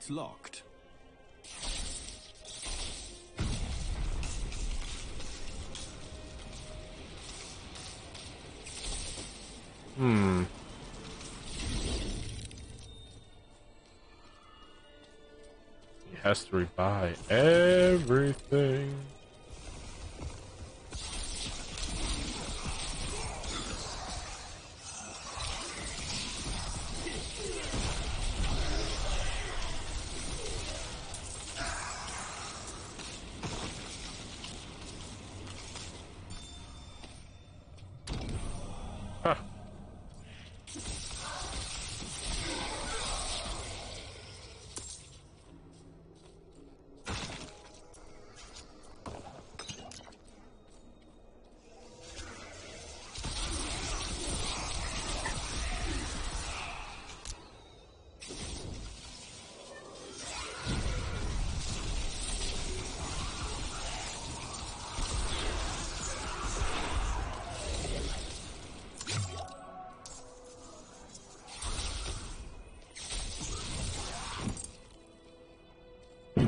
It's locked. Hmm. He has to rebuy everything.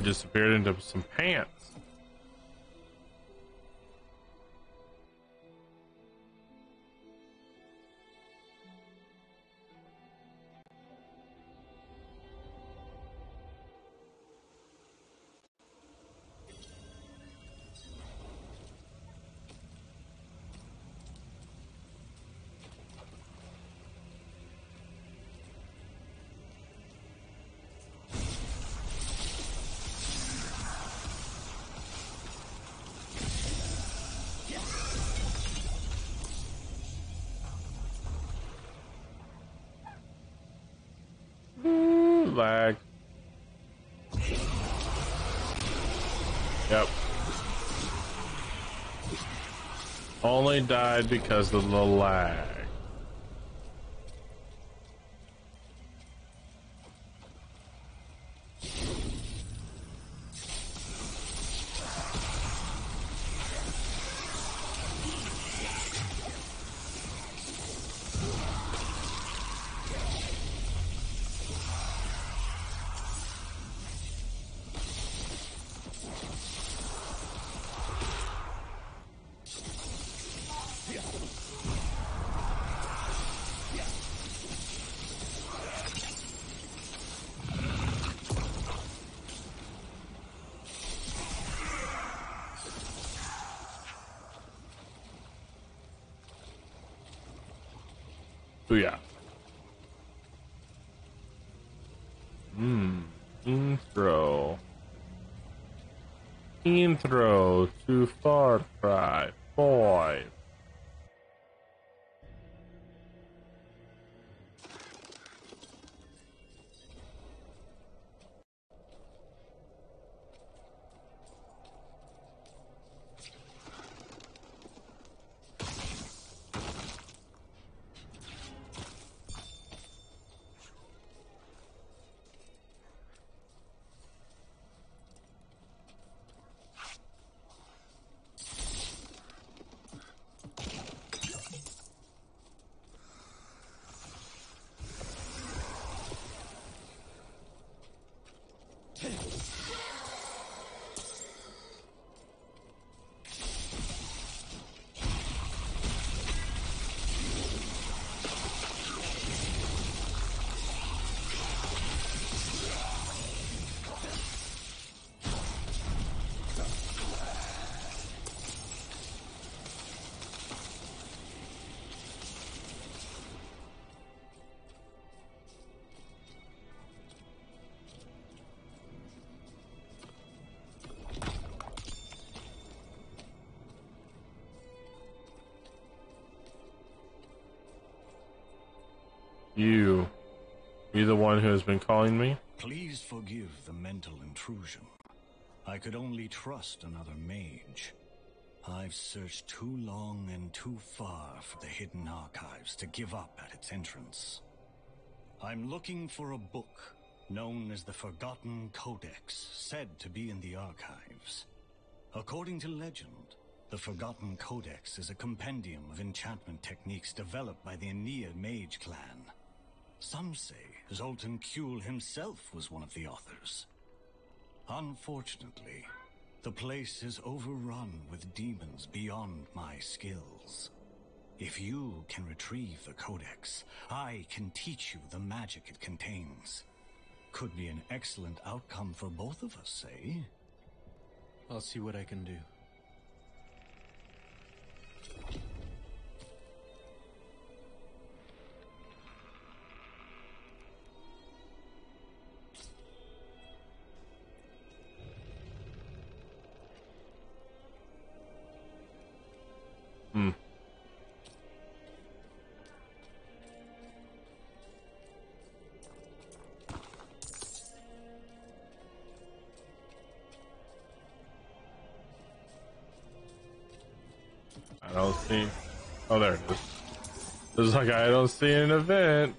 Disappeared into some pants. Lag. Yep. Only died because of the lag. Booyah. Hmm. Intro. Intro to Far Cry 5. You. You the one who has been calling me? Please forgive the mental intrusion. I could only trust another mage. I've searched too long and too far for the hidden archives to give up at its entrance. I'm looking for a book known as the Forgotten Codex, said to be in the archives. According to legend, the Forgotten Codex is a compendium of enchantment techniques developed by the Ennead mage clan. Some say Zoltun Kulle himself was one of the authors. Unfortunately, the place is overrun with demons beyond my skills. If you can retrieve the Codex, I can teach you the magic it contains. Could be an excellent outcome for both of us, eh? I'll see what I can do. Like I don't see an event.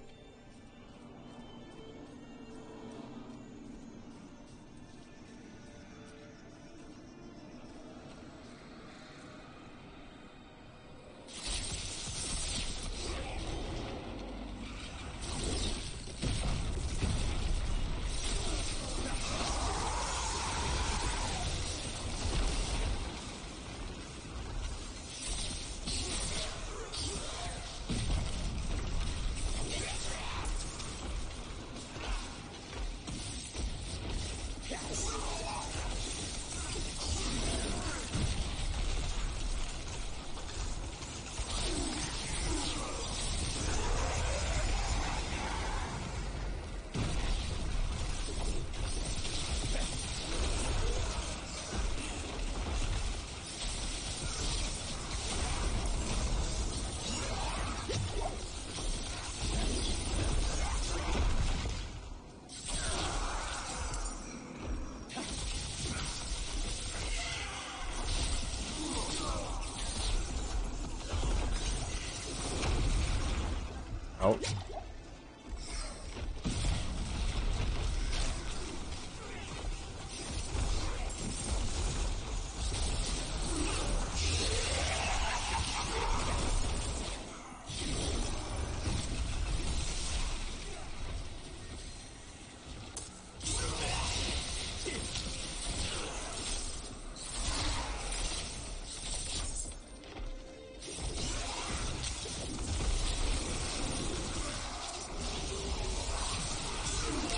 Out.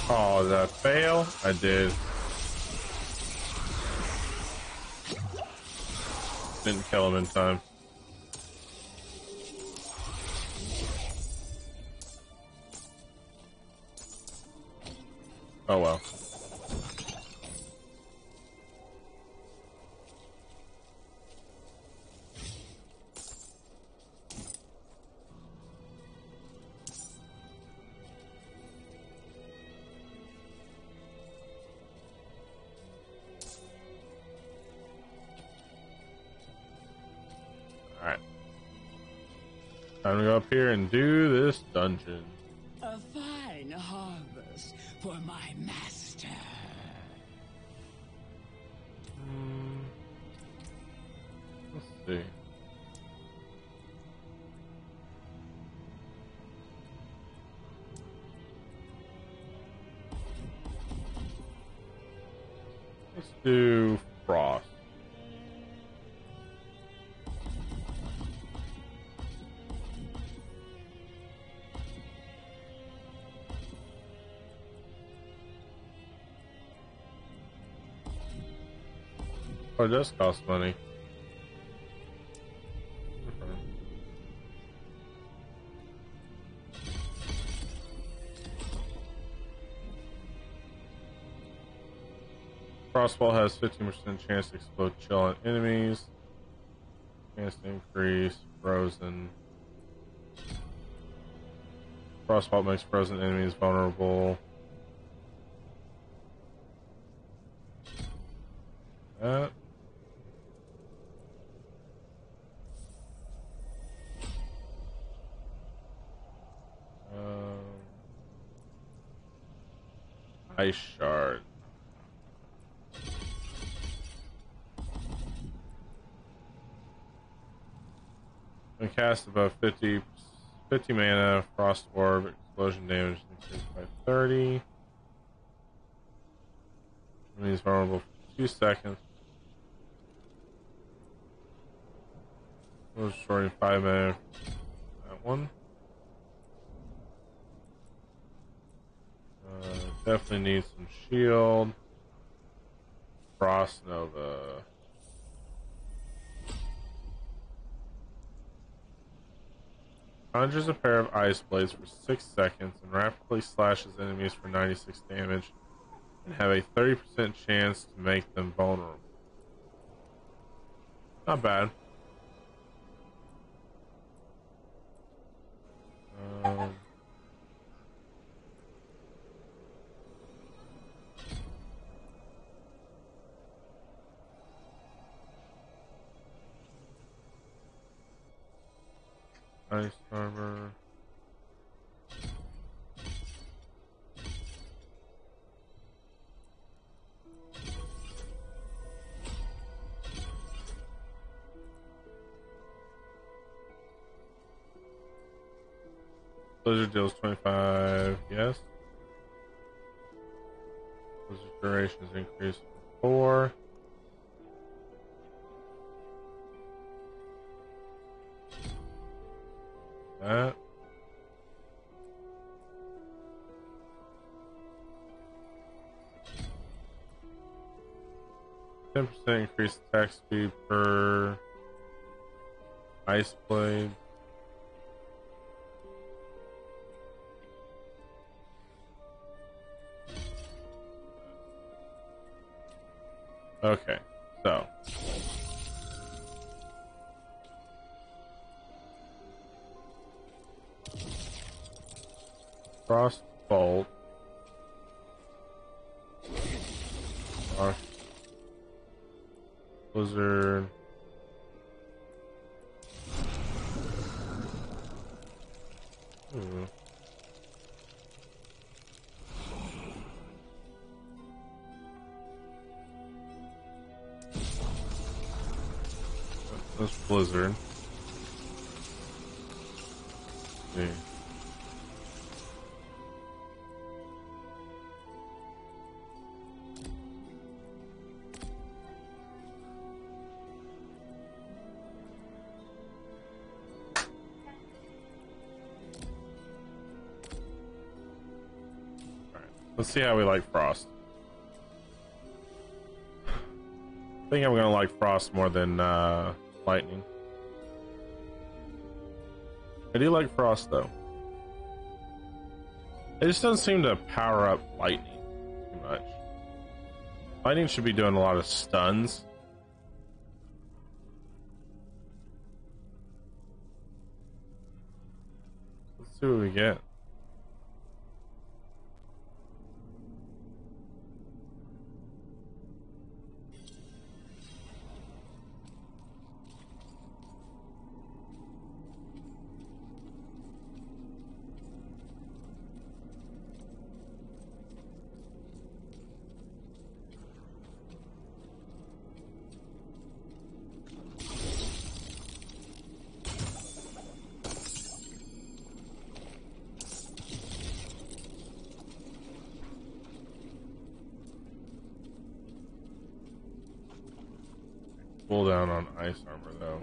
Oh, did I fail? I did. Didn't kill him in time. Oh well. A fine harvest for my master. Hmm. Let's see. Let's do frost. It does cost money. Frost Bolt has 15% chance to explode chill on enemies. Chance to increase frozen. Frost Bolt makes frozen enemies vulnerable. That. Um, ice shard. When cast above 50, 50 mana, frost orb explosion damage increased by 30. Enemies vulnerable for 2 seconds. Was destroying 5 minutes. That one. Uh, definitely needs some shield. Frost Nova. Conjures a pair of ice blades for 6 seconds and rapidly slashes enemies for 96 damage and have a 30% chance to make them vulnerable. Not bad. Blizzard deals 25, yes. Blizzard duration is increased to 4. That. Ten percent increased attack speed per ice blade. Okay, so Frost Bolt. Let's see how we like Frost. I think I'm gonna like Frost more than uh, Lightning. I do like Frost though. It just doesn't seem to power up Lightning too much. Lightning should be doing a lot of stuns. Pull down on ice armor though.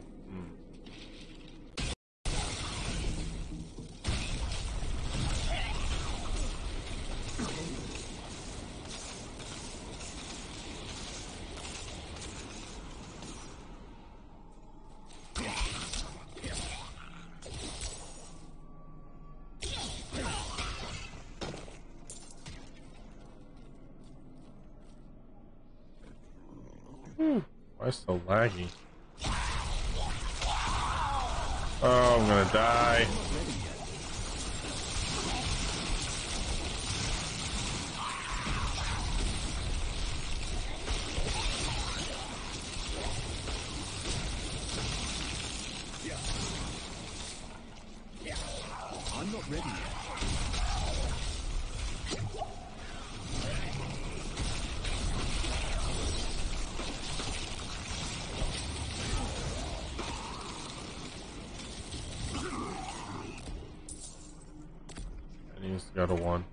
Why so laggy? Oh, I'm gonna die. I'm not ready got a one.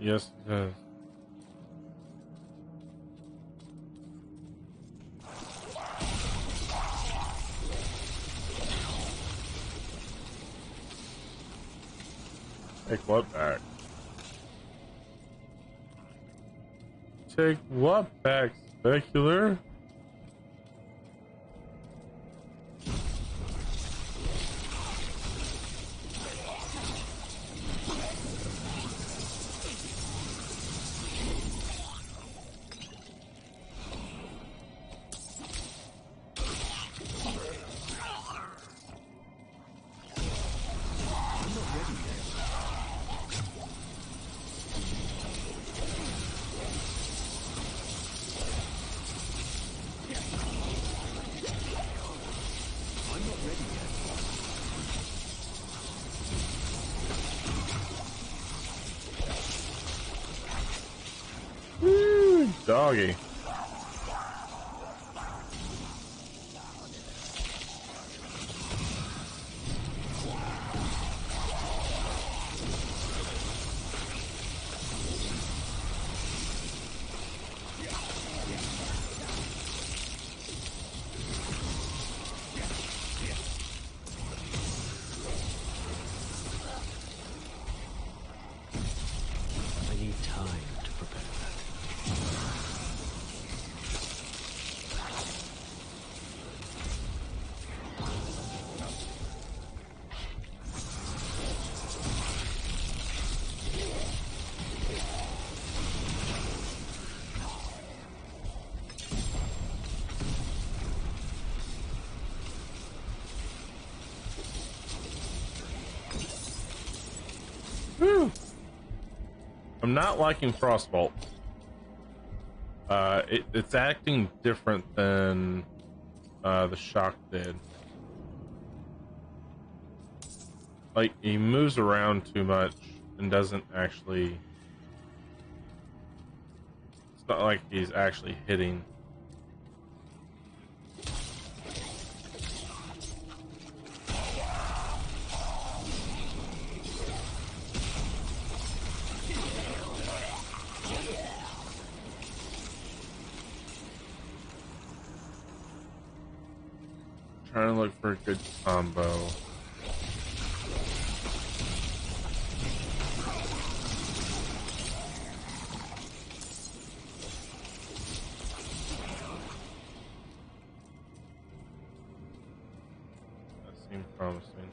Yes, yes, Take what back? Take what back, specular? Doggy. I'm not liking Frostbolt. Uh, it, it's acting different than uh, the shock did. Like he moves around too much and doesn't actually. It's not like he's actually hitting. Trying to look for a good combo. That seemed promising.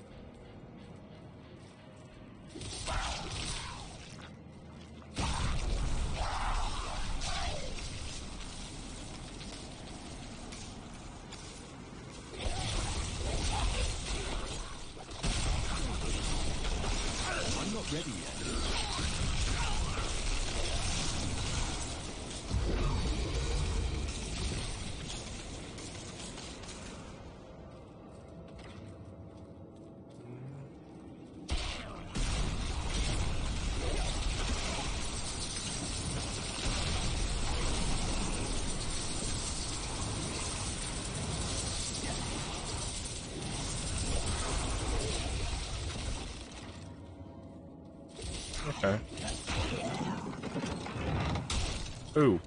Ooh.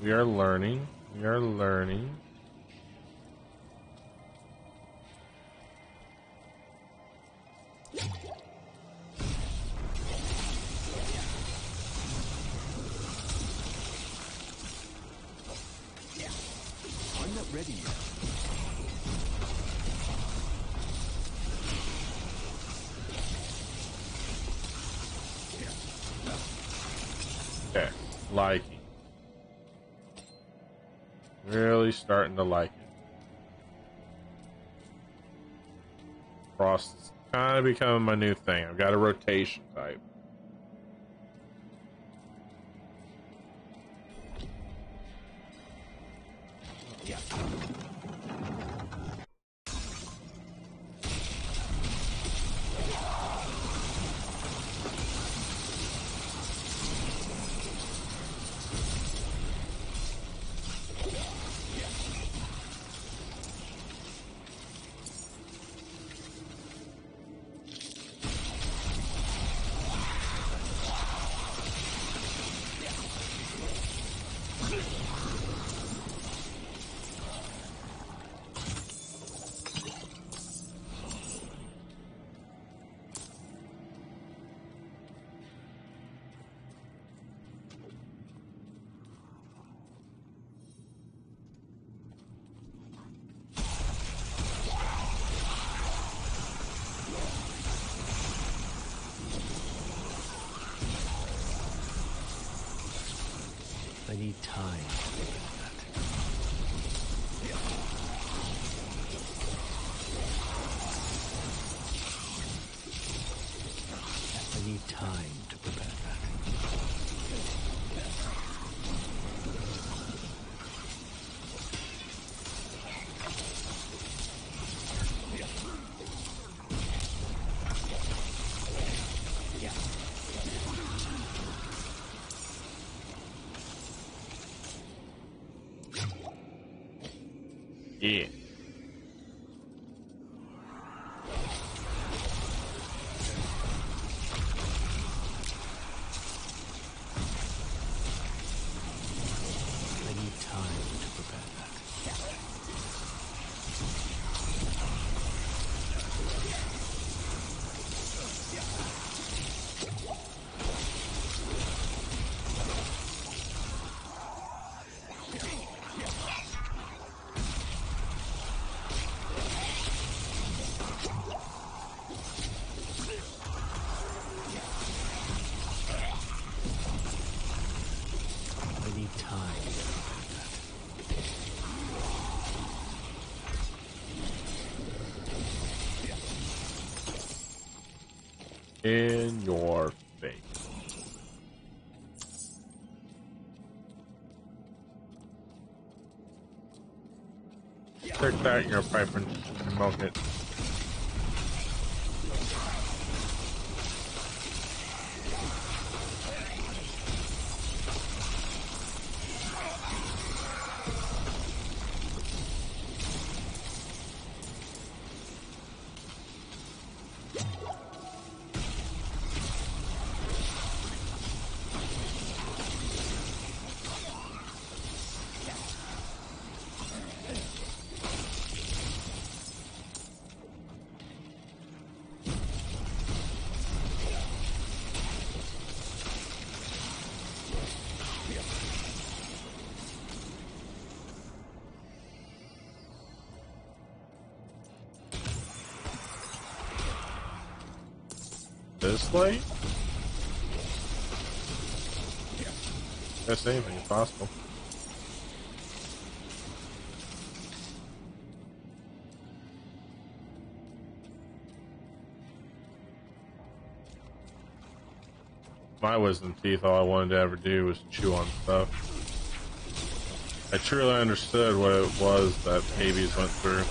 We are learning. We are learning. Becoming my new thing. I've got a rotation Yeah. I need time to prepare that. I need time to prepare that. In your face. Take that, you're a piper and milk it. This way? Guess anything is possible. My wisdom teeth, all I wanted to ever do was chew on stuff. I truly understood what it was that babies went through.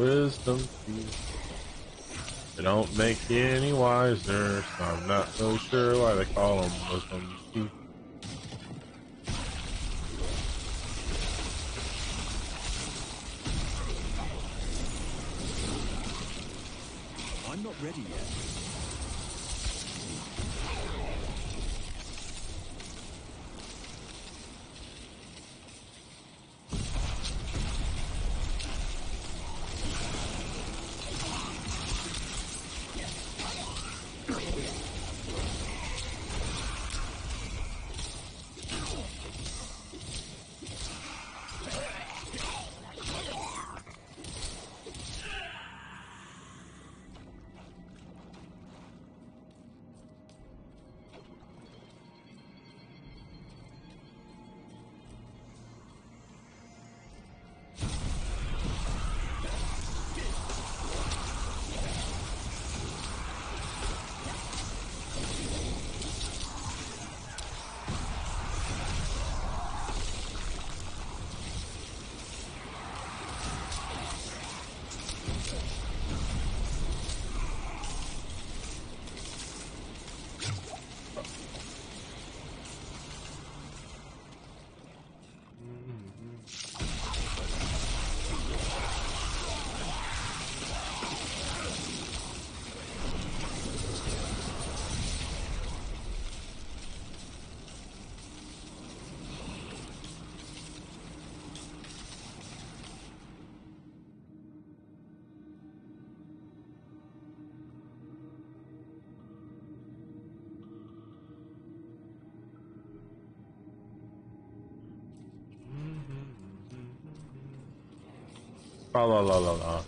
Wisdom teeth. They don't make you any wiser, so I'm not so sure why they call them wisdom teeth. La la la la la.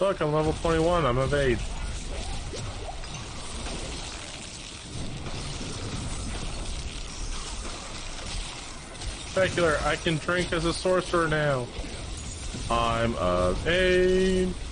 Look, I'm level 21, I'm of age. I can drink as a sorcerer now. I'm evade. I'm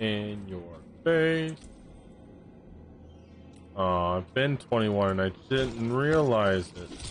in your face. Oh, I've been 21 and I didn't realize it.